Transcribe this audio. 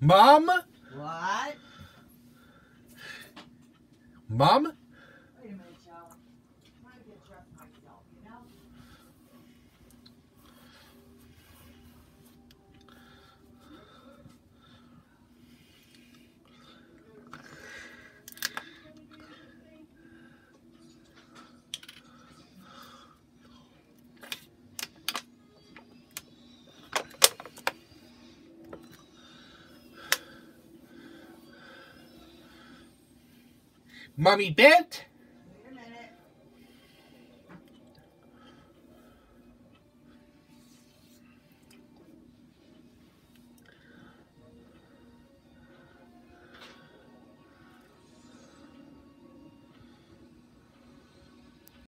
Mom? What? Mom? Wait a minute, Joe. I'm trying to get dressed myself, you know? Mommy bent?